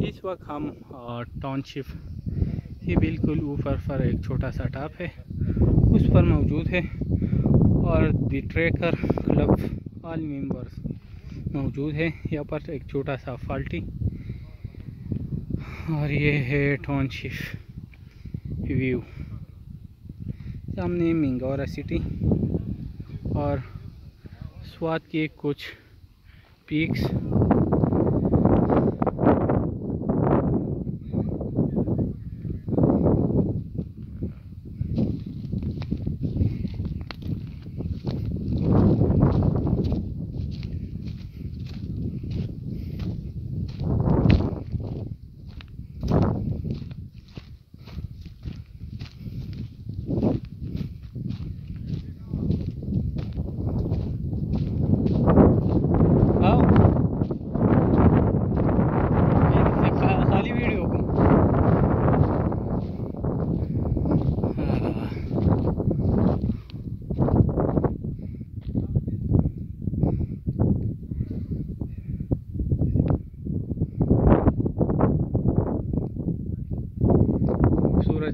इस वक्त हम टाउनशिप ही बिल्कुल ऊपर पर एक छोटा सा टाप है। उस पर मौजूद है और the tracker club all members मौजूद है। यहाँ पर एक छोटा सा फाल्टी और ये है टाउनशिप व्यू सामने मिंगौरा सिटी और स्वाद के कुछ पीक्स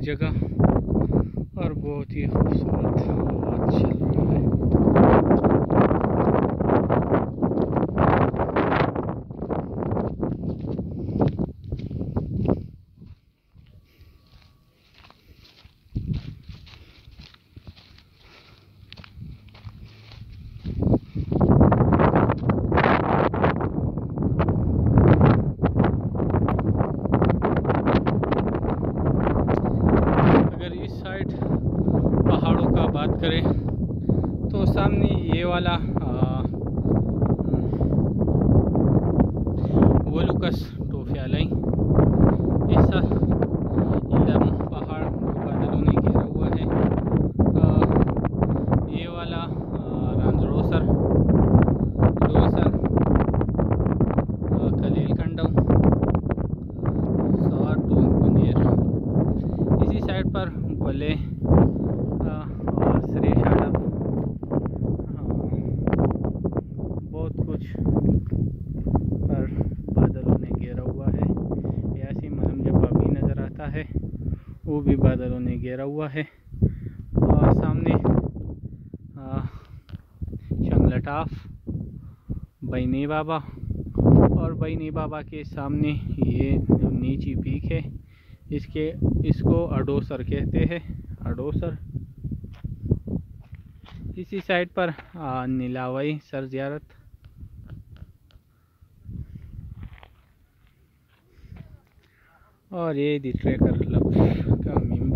जगह और बहुत ही खूबसूरत चल रहा है। सामने ये वाला वोलुकस टोफियालाई ऐसा पहाड़ बादलों ने घेरा हुआ है। आ, ये वाला रांजरोसर रोसर कलील कंडम साटू इसी साइड पर बले वो भी बादलों ने घेरा हुआ है। और सामने शंगलटाफ बैनी बाबा। और बैनी बाबा के सामने ये नीची पीक है, इसके, इसको अडोसर कहते हैं। अडोसर। इसी साइड पर नीलावई सर जियारत। और ये दिख दी कर क्लब का मेंबर